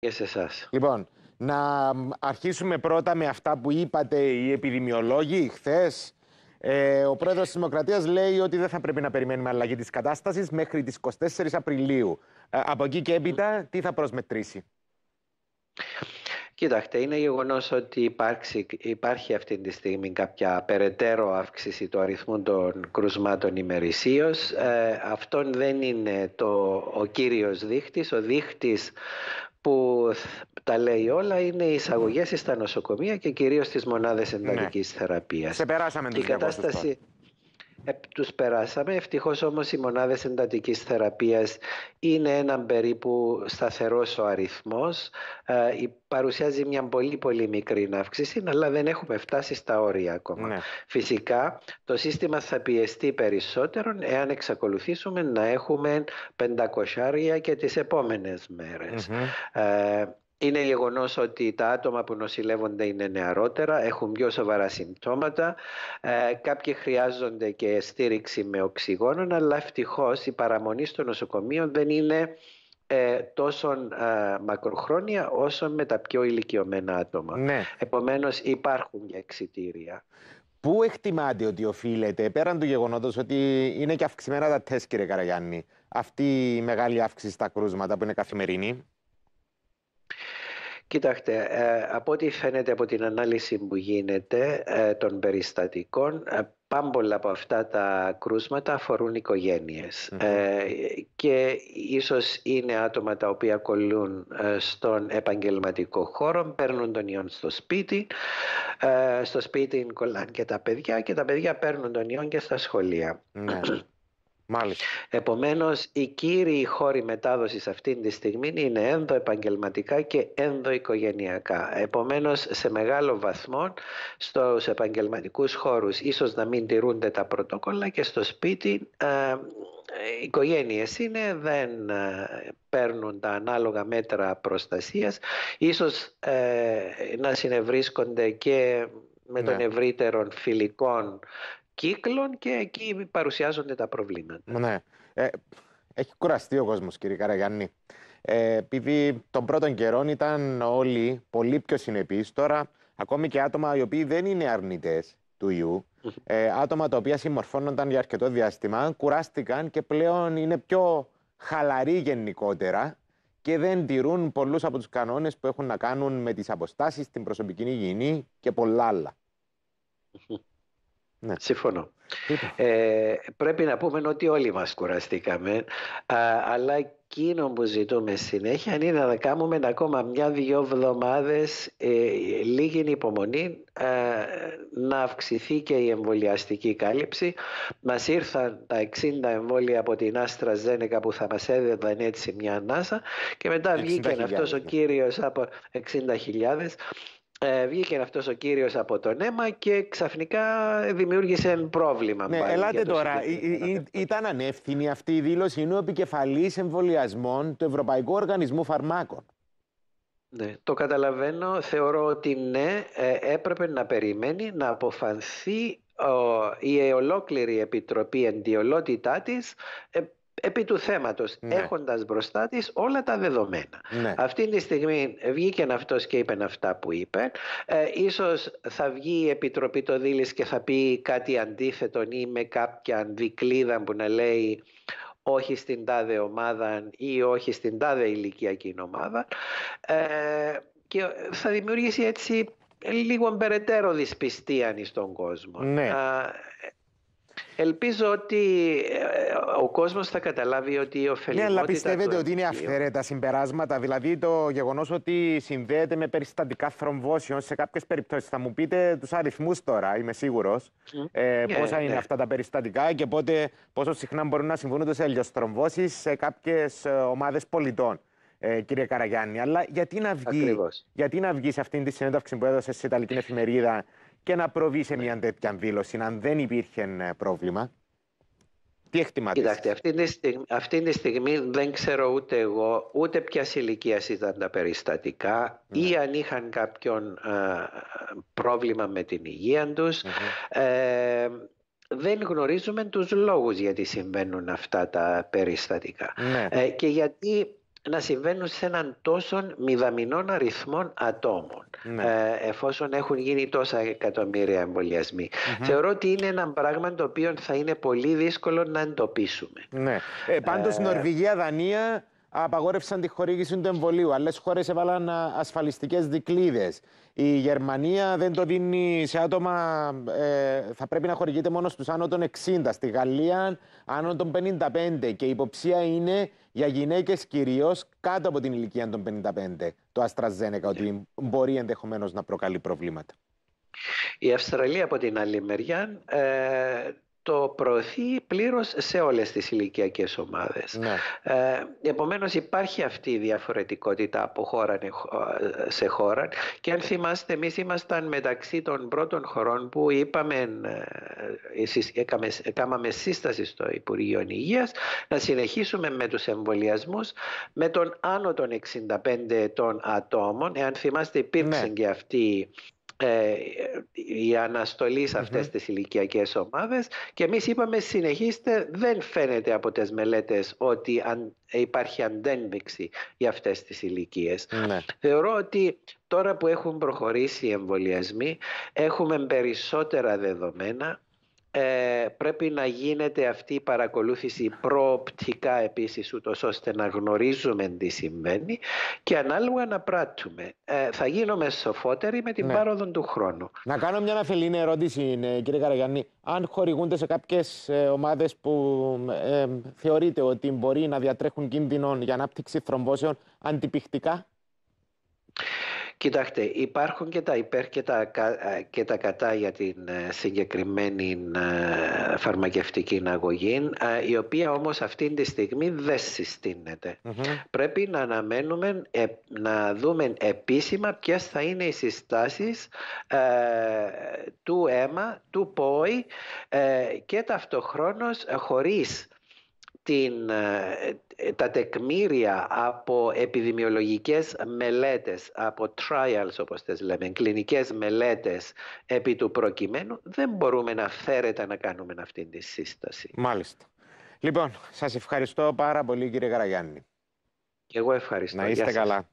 Και σε εσάς. Λοιπόν, να αρχίσουμε πρώτα με αυτά που είπατε οι επιδημιολόγοι χθες. Ε, ο πρόεδρος της Δημοκρατίας λέει ότι δεν θα πρέπει να περιμένουμε αλλαγή της κατάστασης μέχρι τις 24 Απριλίου. Ε, από εκεί και έπειτα τι θα προσμετρήσει; Κοιτάξτε, είναι γεγονός ότι υπάρξει, υπάρχει αυτή τη στιγμή κάποια περαιτέρω αύξηση του αριθμού των κρουσμάτων ημερησίως. Ε, αυτόν δεν είναι το, ο κύριος δείχτης. Ο δείχτης που τα λέει όλα είναι οι εισαγωγές στα νοσοκομεία και κυρίως στις μονάδες εντατικής ναι. θεραπείας. Σε περάσαμε η κατάσταση, ε, τους περάσαμε. Ευτυχώς όμως οι μονάδες εντατικής θεραπείας είναι έναν περίπου σταθερός ο αριθμός. Ε, παρουσιάζει μια πολύ πολύ μικρή αύξηση, αλλά δεν έχουμε φτάσει στα όρια ακόμα. Ναι. Φυσικά το σύστημα θα πιεστεί περισσότερο εάν εξακολουθήσουμε να έχουμε 500 και τις επόμενες Ε, είναι γεγονός ότι τα άτομα που νοσηλεύονται είναι νεαρότερα, έχουν πιο σοβαρά συμπτώματα. Ε, κάποιοι χρειάζονται και στήριξη με οξυγόνο, αλλά ευτυχώς η παραμονή στο νοσοκομείο δεν είναι ε, τόσο ε, μακροχρόνια όσο με τα πιο ηλικιωμένα άτομα. Ναι. Επομένως υπάρχουν και εξητήρια. Πού εκτιμάτε ότι οφείλεται, πέραν του γεγονότος ότι είναι και αυξημένα τα τεστ κύριε Καραγιάννη, αυτή η μεγάλη αύξηση στα κρούσματα που είναι καθημερινή; Κοιτάξτε, ε, από ό,τι φαίνεται από την ανάλυση που γίνεται ε, των περιστατικών, ε, πάμπολα από αυτά τα κρούσματα αφορούν και ίσως είναι άτομα τα οποία κολλούν στον επαγγελματικό χώρο, παίρνουν τον ιόν στο σπίτι, στο σπίτι κολλάνε και τα παιδιά και τα παιδιά παίρνουν τον ιόν και στα σχολεία. Ναι. Μάλιστα. Επομένως, οι κύριοι χώροι μετάδοσης αυτή τη στιγμή είναι ενδοεπαγγελματικά και ενδοοικογενειακά. Επομένως, σε μεγάλο βαθμό στους επαγγελματικούς χώρους ίσως να μην τηρούνται τα πρωτόκολλα και στο σπίτι ε, οι οικογένειες είναι, δεν ε, παίρνουν τα ανάλογα μέτρα προστασίας. Ίσως ε, να συνευρίσκονται και με ναι. των ευρύτερων φιλικών κύκλων και εκεί παρουσιάζονται τα προβλήματα. Ναι. Ε, έχει κουραστεί ο κόσμος κύριε Καραγιάννη. Ε, επειδή των πρώτων καιρών ήταν όλοι πολύ πιο συνεπείς, τώρα ακόμη και άτομα οι οποίοι δεν είναι αρνητές του ιού, ε, άτομα τα οποία συμμορφώνονταν για αρκετό διάστημα, κουράστηκαν και πλέον είναι πιο χαλαροί γενικότερα και δεν τηρούν πολλούς από τους κανόνες που έχουν να κάνουν με τις αποστάσεις, την προσωπική υγιεινή και πολλά άλλα. Ναι. Συμφωνώ. Ε, πρέπει να πούμε ότι όλοι μας κουραστήκαμε, αλλά εκείνο που ζητούμε συνέχεια είναι να κάνουμε ακόμα μια-δυο εβδομάδες ε, λίγη υπομονή ε, να αυξηθεί και η εμβολιαστική κάλυψη. Μας ήρθαν τα 60 εμβόλια από την Άστρα Ζένεκα που θα μας έδιναν έτσι μια ανάσα και μετά βγήκε αυτός ο ναι. κύριος από 60.000 ε, βγήκε αυτός ο κύριος από το αίμα και ξαφνικά δημιούργησε πρόβλημα. Ναι, ελάτε τώρα. ήταν ανεύθυνη αυτή η δήλωση. Είναι ο επικεφαλής εμβολιασμών του Ευρωπαϊκού Οργανισμού Φαρμάκων. Ναι, το καταλαβαίνω. Θεωρώ ότι ναι, ε, έπρεπε να περιμένει να αποφανθεί η ολόκληρη επιτροπή εντιολότητά της ε, επί του θέματος ναι. έχοντας μπροστά της όλα τα δεδομένα. Ναι. Αυτή τη στιγμή βγήκε αυτός και είπε αυτά που είπε. Ε, ίσως θα βγει η Επιτροπή το Δήλης και θα πει κάτι αντίθετο ή με κάποια δικλίδα που να λέει όχι στην τάδε ομάδα ή όχι στην τάδε ηλικιακή ομάδα ε, και θα δημιουργήσει έτσι λίγο περαιτέρω δυσπιστία στον κόσμο. Ναι. Ελπίζω ότι ε, ο κόσμος θα καταλάβει ότι η ωφελημότητα... Ναι, αλλά πιστεύετε ότι είναι αυθαίρετα συμπεράσματα, δηλαδή το γεγονός ότι συνδέεται με περιστατικά θρομβώσεων σε κάποιες περιπτώσεις. Θα μου πείτε τους αριθμούς τώρα, είμαι σίγουρος, ε, ναι, πόσα είναι ναι. αυτά τα περιστατικά και πότε, πόσο συχνά μπορούν να συμβούν σε ελιοστρομβώσεις σε κάποιες ε, ομάδες πολιτών. Ε, κύριε Καραγιάννη, αλλά γιατί να, βγει, γιατί να βγει σε αυτήν τη συνέντευξη που έδωσες σε Ιταλική εφημερίδα και να προβεί σε μια τέτοια δήλωση, αν δεν υπήρχε ε, πρόβλημα. Τι εκτιμάτε. Κοιτάξτε, αυτή τη, στιγμή, αυτή τη στιγμή δεν ξέρω ούτε εγώ ούτε ποια ηλικίας ήταν τα περιστατικά ναι. ή αν είχαν κάποιον ε, πρόβλημα με την υγεία τους. Ε, δεν γνωρίζουμε τους λόγους γιατί συμβαίνουν αυτά τα περιστατικά. Ναι. και γιατί να συμβαίνουν σε έναν τόσο μηδαμινών αριθμών ατόμων ναι. ε, εφόσον έχουν γίνει τόσα εκατομμύρια Θεωρώ ότι είναι ένα πράγμα το οποίο θα είναι πολύ δύσκολο να εντοπίσουμε. Ναι. Ε, πάντως ε, Νορβηγία, Δανία απαγόρευσαν τη χορήγηση του εμβολίου. Άλλες χώρες έβαλαν ασφαλιστικές δικλείδε. Η Γερμανία δεν το δίνει σε άτομα. Ε, θα πρέπει να χορηγείται μόνο στους άνω των 60. Στη Γαλλία άνω των 55. Και η υποψία είναι για γυναίκες κυρίως κάτω από την ηλικία των 55. Το AstraZeneca, ότι μπορεί ενδεχομένως να προκαλεί προβλήματα. Η Αυστραλία από την άλλη μεριά ε, το προωθεί πλήρως σε όλες τις ηλικιακές ομάδες. Ναι. Ε, επομένως υπάρχει αυτή η διαφορετικότητα από χώρα σε χώρα και αν θυμάστε εμείς ήμασταν μεταξύ των πρώτων χωρών που είπαμε, ε, έκαμε, σύσταση στο Υπουργείο Υγείας να συνεχίσουμε με τους εμβολιασμούς με τον άνω των 65 ετών ατόμων. Εάν θυμάστε υπήρξε ναι. και αυτή ε, η αναστολή σε αυτές mm-hmm. τις ηλικιακές ομάδες και εμείς είπαμε συνεχίστε δεν φαίνεται από τις μελέτες ότι αν, υπάρχει αντένδειξη για αυτές τις ηλικίες. Ναι. Θεωρώ ότι τώρα που έχουν προχωρήσει οι εμβολιασμοί έχουμε περισσότερα δεδομένα ε, πρέπει να γίνεται αυτή η παρακολούθηση προοπτικά επίσης ούτως ώστε να γνωρίζουμε τι συμβαίνει και ανάλογα να πράττουμε. Ε, θα γίνουμε σοφότεροι με την ναι. πάροδο του χρόνου. Να κάνω μια αφελήνη ερώτηση ε, κύριε Καραγιάννη. Αν χορηγούνται σε κάποιες ε, ομάδες που ε, θεωρείτε ότι μπορεί να διατρέχουν κίνδυνο για ανάπτυξη θρομβώσεων αντιπιχτικά Κοιτάξτε, υπάρχουν και τα υπέρ και τα, ε, και τα κατά για την ε, συγκεκριμένη ε, φαρμακευτική αγωγή, η οποία όμως αυτή τη στιγμή δεν συστηνεται Πρέπει να αναμένουμε να δούμε επίσημα ποιες θα είναι οι συστάσεις του αίμα, του ΠΟΗ και ταυτοχρόνως χωρίς την, ε, τα τεκμήρια από επιδημιολογικές μελέτες, από trials όπως τις λέμε, κλινικές μελέτες επί του προκειμένου, δεν μπορούμε να φέρετε να κάνουμε αυτή τη σύσταση. Μάλιστα. Λοιπόν, σας ευχαριστώ πάρα πολύ κύριε Καραγιάννη. Και εγώ ευχαριστώ. Να είστε καλά.